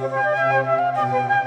Música